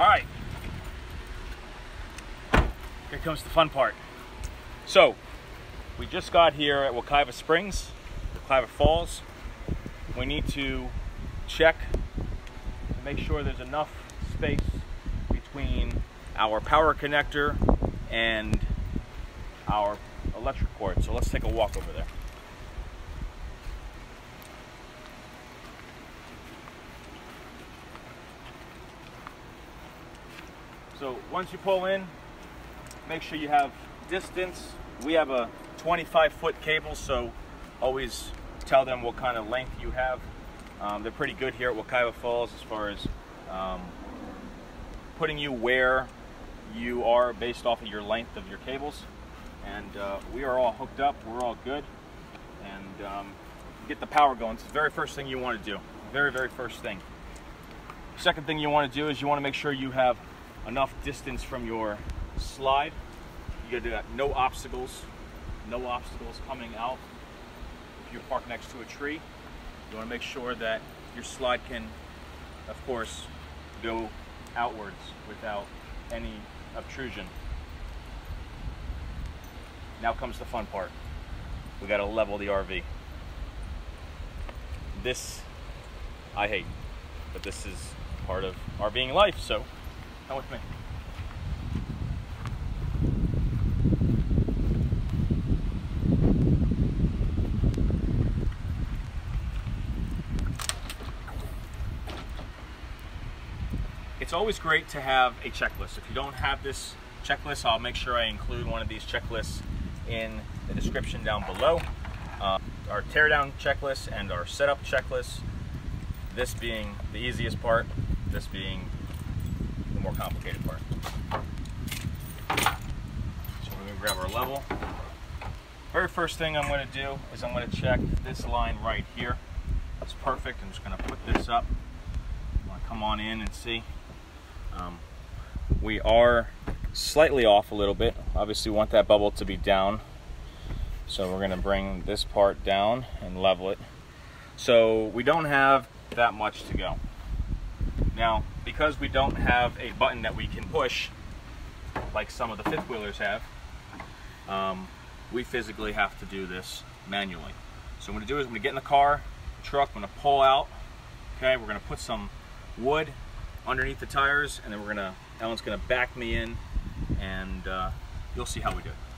All right. Here comes the fun part. So, we just got here at Wekiva Springs, Wekiva Falls. We need to check to make sure there's enough space between our power connector and our electric cord. So let's take a walk over there. So once you pull in, make sure you have distance. We have a 25 foot cable, so always tell them what kind of length you have. Um, they're pretty good here at Wekiva Falls as far as um, putting you where you are based off of your length of your cables. And uh, we are all hooked up, we're all good. And um, get the power going. It's the very first thing you want to do. Very, very first thing. Second thing you want to do is you want to make sure you have enough distance from your slide. You got no obstacles, no obstacles coming out. If you park next to a tree, you want to make sure that your slide can, of course, go outwards without any obtrusion. Now comes the fun part. We got to level the RV. This I hate, but this is part of RVing life, so come with me. It's always great to have a checklist. If you don't have this checklist, I'll make sure I include one of these checklists in the description down below. Uh, our teardown checklist and our setup checklist. This being the easiest part, this being more complicated part. So we're gonna grab our level. Very first thing I'm gonna do is I'm gonna check this line right here. It's perfect. I'm just gonna put this up. I'm gonna come on in and see. Um, we are slightly off a little bit. Obviously want that bubble to be down. So we're gonna bring this part down and level it. So we don't have that much to go. Now, because we don't have a button that we can push, like some of the fifth wheelers have, um, we physically have to do this manually. So what I'm gonna do is I'm gonna get in the car, truck, I'm gonna pull out, okay, we're gonna put some wood underneath the tires and then we're gonna, Ellen's gonna back me in and uh, you'll see how we do it.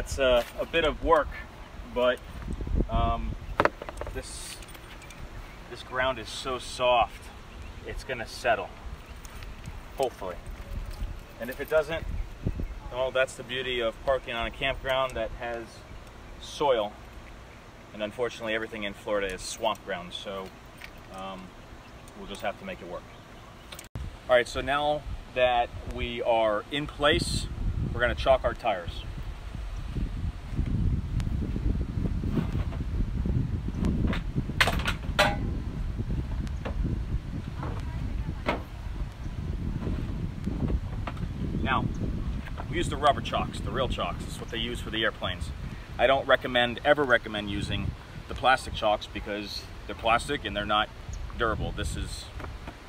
That's a, a bit of work, but um, this this ground is so soft, it's gonna settle, hopefully. And if it doesn't, well, that's the beauty of parking on a campground that has soil. And unfortunately, everything in Florida is swamp ground, so um, we'll just have to make it work. All right, so now that we are in place, we're to chock our tires. Now, we use the rubber chocks, the real chocks. It's what they use for the airplanes. I don't recommend, ever recommend using the plastic chocks because they're plastic and they're not durable. This is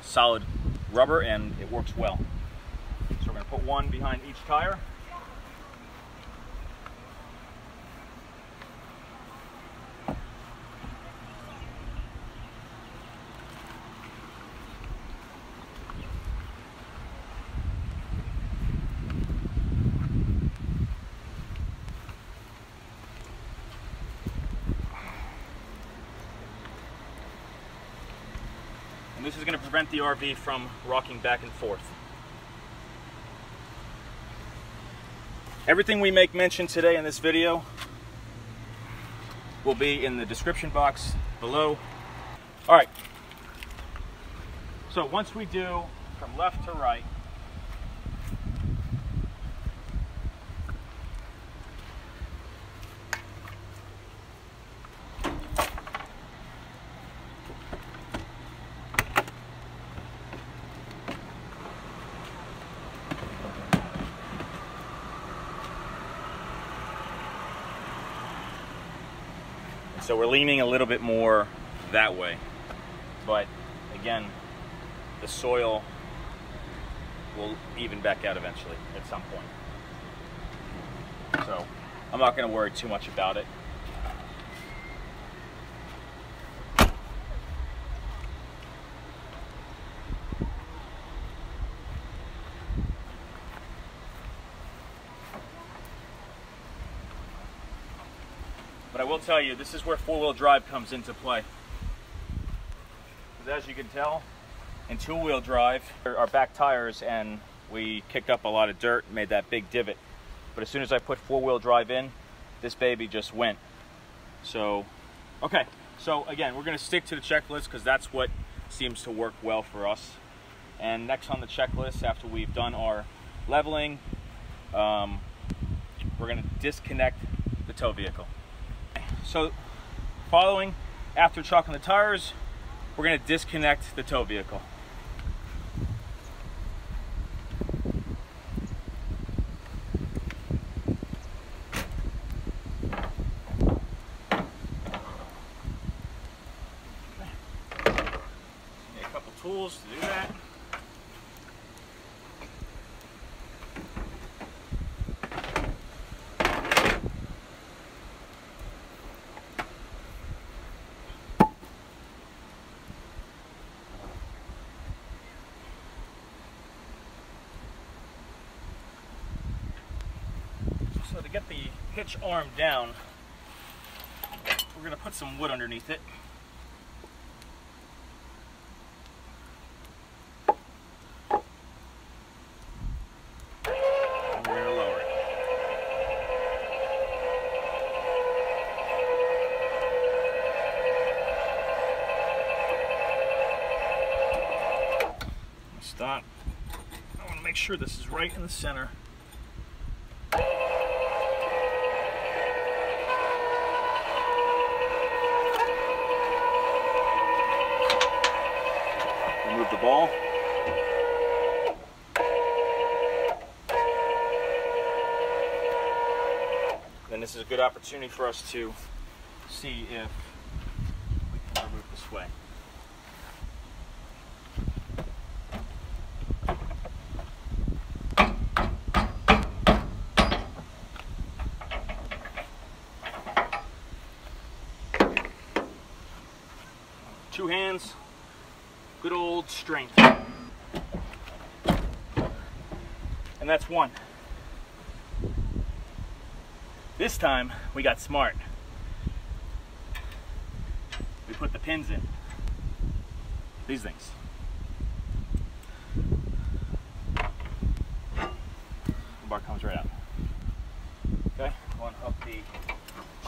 solid rubber and it works well. So we're to put one behind each tire. And this is going to prevent the RV from rocking back and forth. Everything we make mention today in this video will be in the description box below. All right. So once we do from left to right, So we're leaning a little bit more that way. But again, the soil will even back out eventually at some point. So I'm not going to worry too much about it. Tell you, this is where four-wheel drive comes into play. Because as you can tell, in two-wheel drive, our back tires and we kicked up a lot of dirt, made that big divot. But as soon as I put four-wheel drive in, this baby just went. So, okay. So again, we're gonna stick to the checklist because that's what seems to work well for us. And next on the checklist, after we've done our leveling, um, we're gonna disconnect the tow vehicle. So following, after chocking the tires, we're gonna disconnect the tow vehicle. Need a couple tools to do that. So to get the hitch arm down, we're gonna put some wood underneath it. Stop. I wanna make sure this is right in the center. Remove the ball. Then this is a good opportunity for us to see if we can remove this way. Two hands, good old strength. And that's one. This time we got smart. We put the pins in. These things. The bar comes right out. Okay, unhook the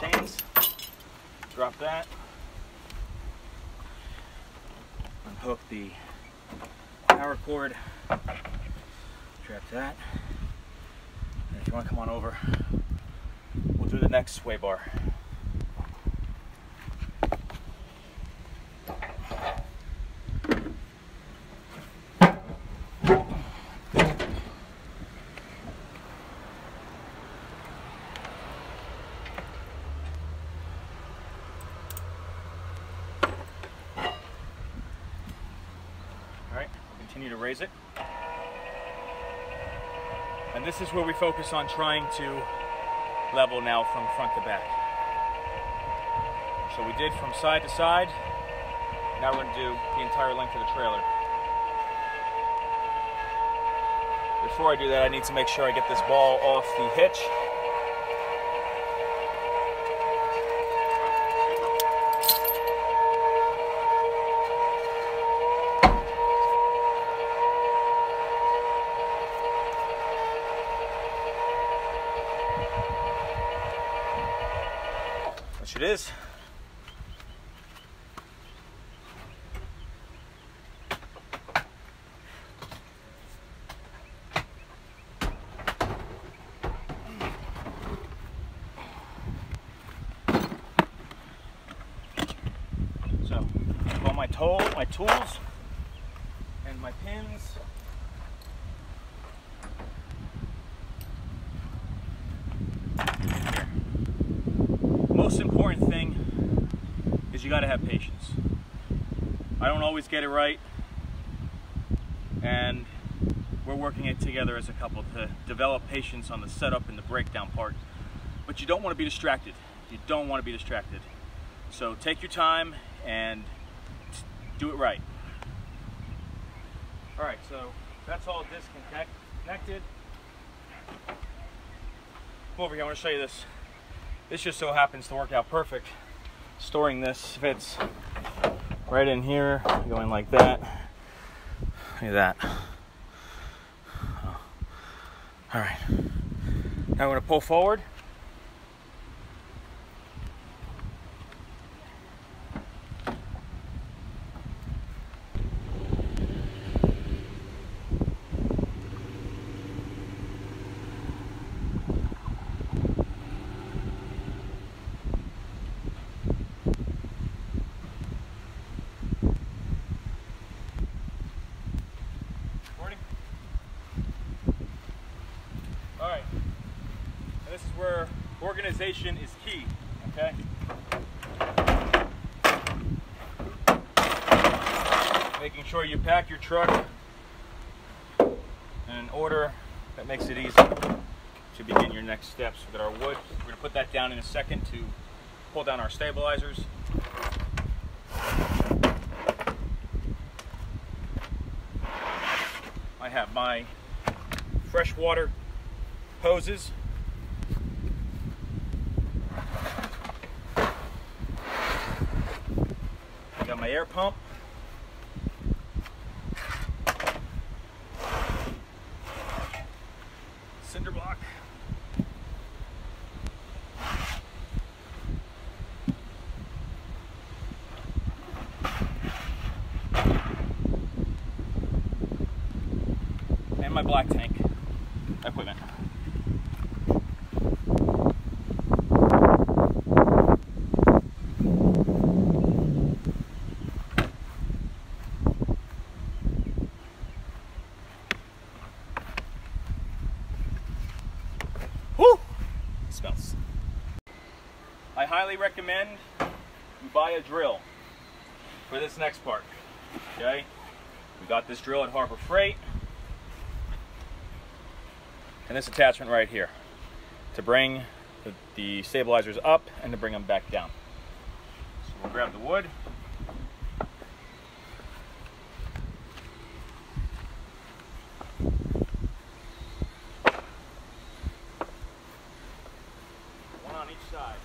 chains, drop that. unhook the power cord, trap that. And if you want to come on over, we'll do the next sway bar. All right, continue to raise it. And this is where we focus on trying to level now from front to back. So we did from side to side. Now we're gonna do the entire length of the trailer. Before I do that, I need to make sure I get this ball off the hitch. which it is. So, all my tool, my tools, and my pins. Here. Most important thing is you got to have patience. I don't always get it right, and we're working it together as a couple to develop patience on the setup and the breakdown part. But you don't want to be distracted. You don't want to be distracted. So take your time and do it right. All right, so that's all disconnected. Come over here, I want to show you this. This just so happens to work out perfect. Storing this fits right in here, going like that. Look at that. All right. Now I'm going to pull forward. Recording? All right. And this is where organization is key, okay? Making sure you pack your truck in an order that makes it easy to begin your next steps. We've got our wood. We're going to put that down in a second to pull down our stabilizers. I have my freshwater hoses. I got my air pump. Cinder block. and my black tank equipment. Whew! Smells. I highly recommend you buy a drill for this next part. Okay? We got this drill at Harbor Freight and this attachment right here to bring the, the, stabilizers up and to bring them back down. So we'll grab the wood. One on each side.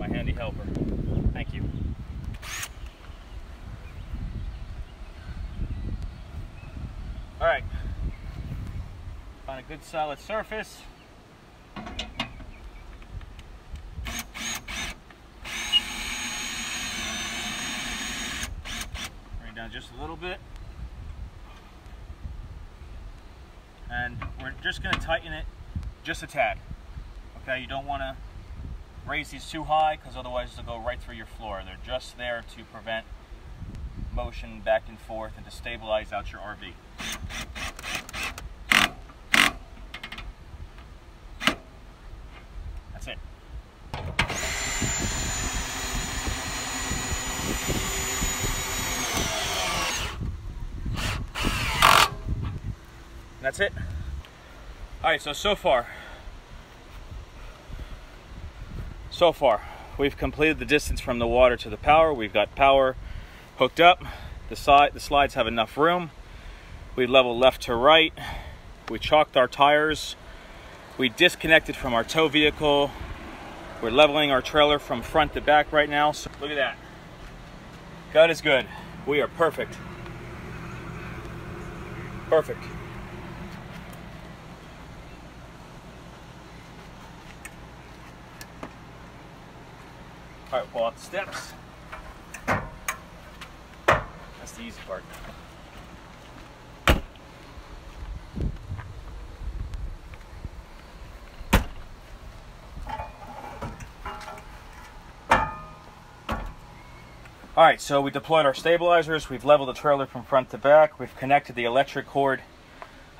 my handy helper. Thank you. All right. Find a good solid surface. Bring it down just a little bit. And we're just gonna tighten it just a tad. Okay, you don't wanna raise these too high because otherwise they'll go right through your floor. They're just there to prevent motion back and forth and to stabilize out your RV. That's it. All right, so, so far, so far, we've completed the distance from the water to the power. We've got power hooked up. The side, the slides have enough room. We leveled left to right. We chocked our tires. We disconnected from our tow vehicle. We're leveling our trailer from front to back right now. So look at that. God is good. We are perfect. Perfect. All right, pull out the steps. That's the easy part. All right, so we deployed our stabilizers. We've leveled the trailer from front to back. We've connected the electric cord.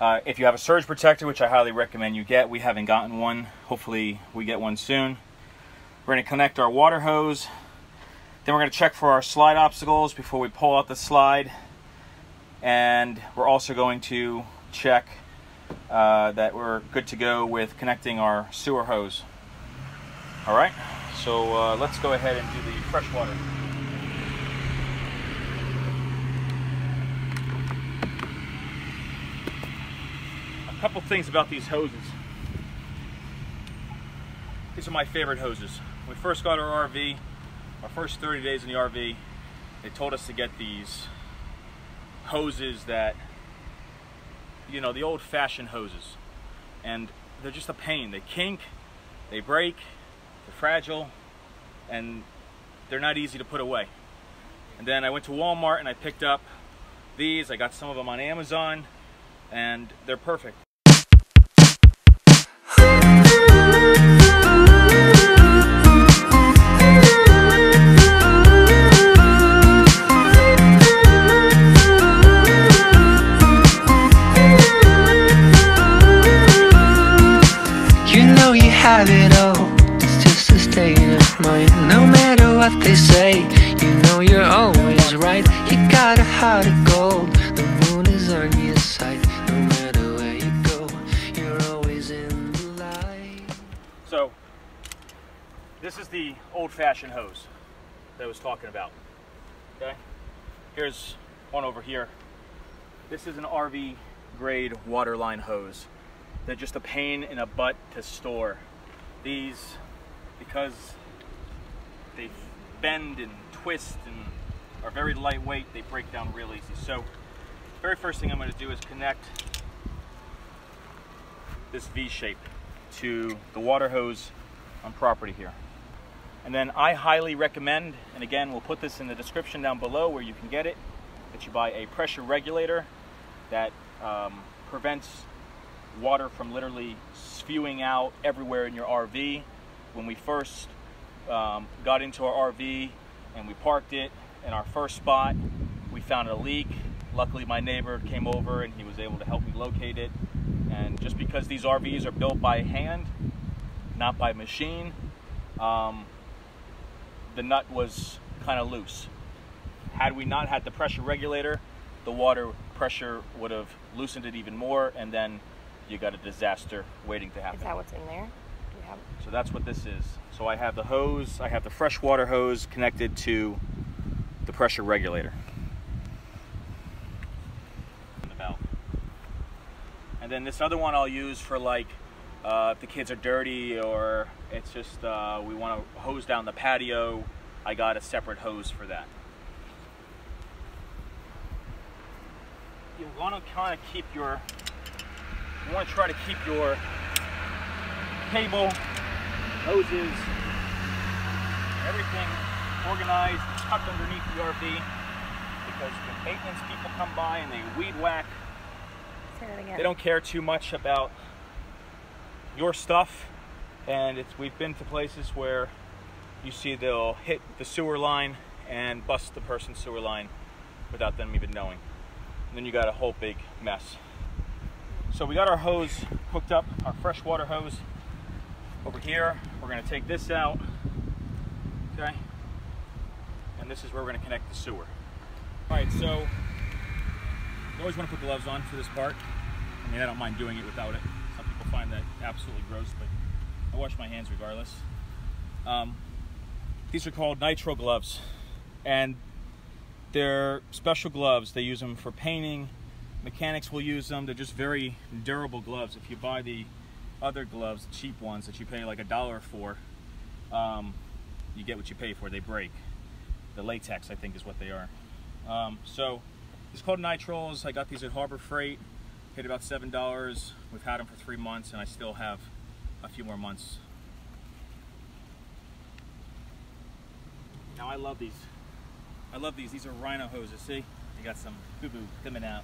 Uh, if you have a surge protector, which I highly recommend you get, we haven't gotten one. Hopefully we get one soon. We're gonna connect our water hose. Then we're gonna check for our slide obstacles before we pull out the slide. And we're also going to check uh, that we're good to go with connecting our sewer hose. All right, so uh, let's go ahead and do the fresh water. A couple things about these hoses. These are my favorite hoses. We first got our RV, our first 30 days in the RV, they told us to get these hoses that, you know, the old fashioned hoses. And they're just a pain. They kink, they break, they're fragile, and they're not easy to put away. And then I went to Walmart and I picked up these. I got some of them on Amazon, and they're perfect. Have it all, it's just a state of mind. No matter what they say, you know you're always right. You got a heart of gold, the moon is on your side. No matter where you go, you're always in the light. So, this is the old-fashioned hose that I was talking about. Okay, here's one over here. This is an RV grade waterline hose. They're just a pain in a butt to store. These, because they bend and twist and are very lightweight, they break down real easy. So, very first thing I'm going to do is connect this V shape to the water hose on property here. And then I highly recommend, and again, we'll put this in the description down below where you can get it, that you buy a pressure regulator that um, prevents water from literally spewing out everywhere in your RV. When we first um, got into our RV and we parked it in our first spot, we found a leak. Luckily, my neighbor came over and he was able to help me locate it. And just because these RVs are built by hand, not by machine, um, the nut was kind of loose. Had we not had the pressure regulator, the water pressure would have loosened it even more, and then you got a disaster waiting to happen. Is that what's in there? Have? So that's what this is. So I have the hose, I have the freshwater hose connected to the pressure regulator. And the valve. And then this other one I'll use for like uh, if the kids are dirty or it's just uh, we want to hose down the patio. I got a separate hose for that. You want to kind of keep your you want to try to keep your cable, hoses, everything organized, tucked underneath the RV because when maintenance people come by and they weed whack, Say that again. they don't care too much about your stuff. And it's we've been to places where you see they'll hit the sewer line and bust the person's sewer line without them even knowing. And then you got a whole big mess. So we got our hose hooked up, our freshwater hose over here. We're gonna take this out, okay? And this is where we're gonna connect the sewer. All right, so you always wanna put gloves on for this part. I mean, I don't mind doing it without it. Some people find that absolutely gross, but I wash my hands regardless. Um, these are called nitro gloves, and they're special gloves. They use them for painting, Mechanics will use them. They're just very durable gloves. If you buy the other gloves, cheap ones that you pay like a dollar for, um, you get what you pay for. They break. The latex, I think, is what they are. Um, so these called nitrols. I got these at Harbor Freight. Paid about seven dollars. We've had them for three months, and I still have a few more months. Now I love these. I love these. These are rhino hoses. See, you got some boo boo coming out.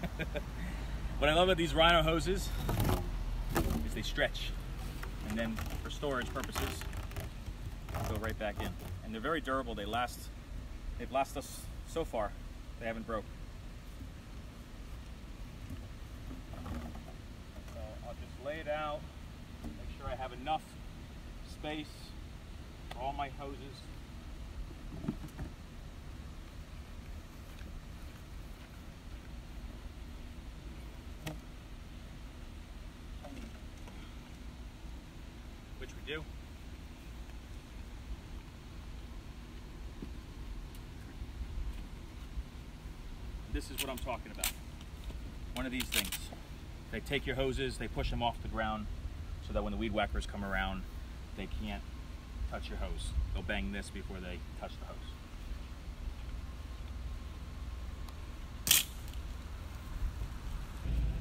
what I love about these rhino hoses is they stretch, and then for storage purposes, go right back in. And they're very durable. They last. They've lasted us so far. They haven't broke. So I'll just lay it out. Make sure I have enough space for all my hoses. Which we do. This is what I'm talking about. One of these things. They take your hoses, they push them off the ground so that when the weed whackers come around, they can't touch your hose. They'll bang this before they touch the hose.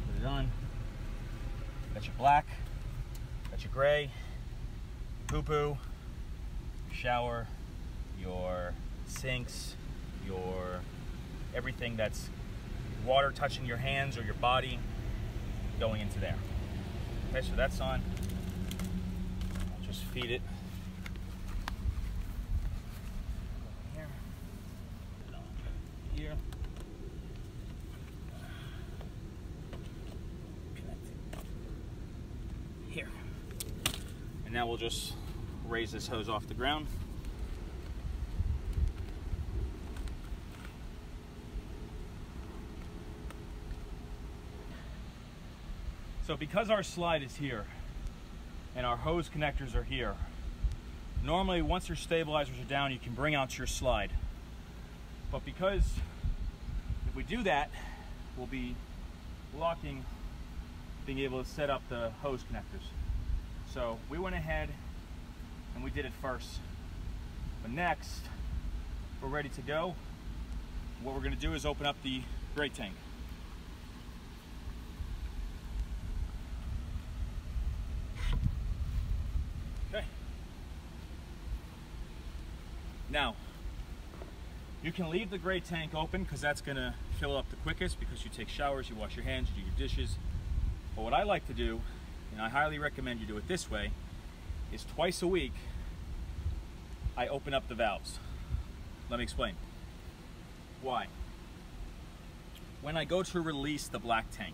Put it on. Got your black, got your gray, poo poo, your shower, your sinks, your everything that's water touching your hands or your body going into there. Okay, so that's on. I'll just feed it. Here. Here. And now we'll just raise this hose off the ground. So because our slide is here and our hose connectors are here, normally once your stabilizers are down, you can bring out your slide. But because if we do that, we'll be blocking being able to set up the hose connectors. So we went ahead and we did it first. But next, we're ready to go. What we're gonna do is open up the gray tank. Okay. Now, you can leave the gray tank open because that's gonna fill up the quickest because you take showers, you wash your hands, you do your dishes. But what I like to do, and I highly recommend you do it this way, is twice a week, I open up the valves. Let me explain. Why? When I go to release the black tank,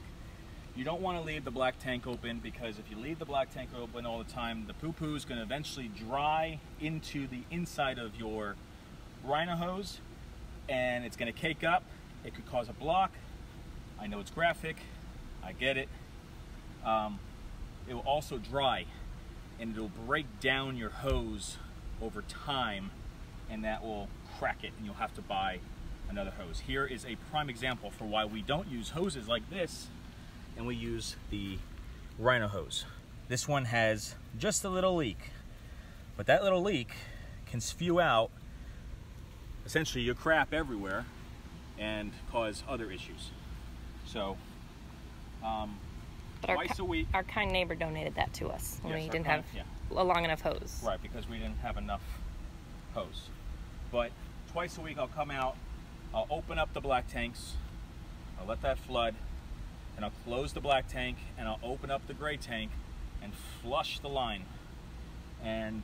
you don't want to leave the black tank open because if you leave the black tank open all the time, the poo-poo is going to eventually dry into the inside of your rhino hose and it's going to cake up. It could cause a block. I know it's graphic. I get it. Um, it will also dry and it'll break down your hose over time and that will crack it and you'll have to buy another hose. Here is a prime example for why we don't use hoses like this and we use the Rhino hose. This one has just a little leak, but that little leak can spew out essentially your crap everywhere and cause other issues. So, um, But our, twice ki- a week. our kind neighbor donated that to us when Yes, we didn't kind- have yeah. a long enough hose. Right, because we didn't have enough hose. But twice a week I'll come out, I'll open up the black tanks, I'll let that flood, and I'll close the black tank and I'll open up the gray tank and flush the line. And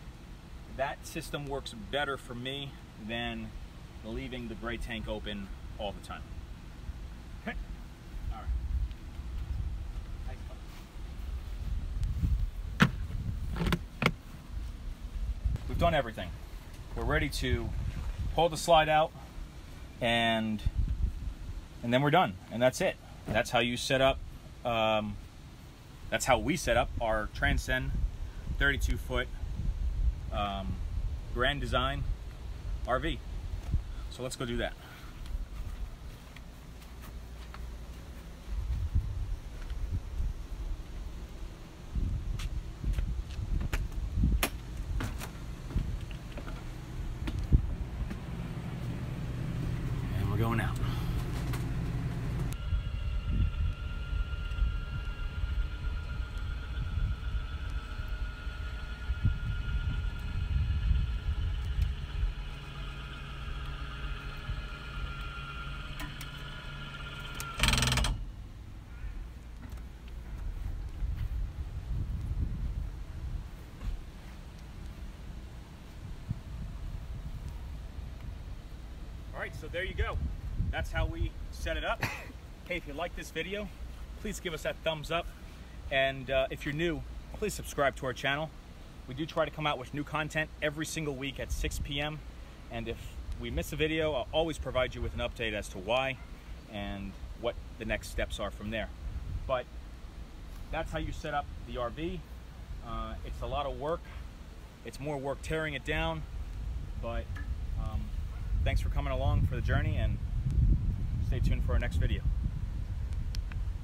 that system works better for me than leaving the gray tank open all the time. Okay? All right. We've done everything. We're ready to pull the slide out and and then we're done. And that's it. That's how you set up um, that's how we set up our Transcend 32 foot um, Grand Design RV. So let's go do that. Right, so there you go. That's how we set it up. hey, if you like this video, please give us that thumbs up. And uh, if you're new, please subscribe to our channel. We do try to come out with new content every single week at 6 p.m. And if we miss a video, I'll always provide you with an update as to why and what the next steps are from there. But that's how you set up the RV. Uh, it's a lot of work. It's more work tearing it down, but thanks for coming along for the journey and stay tuned for our next video.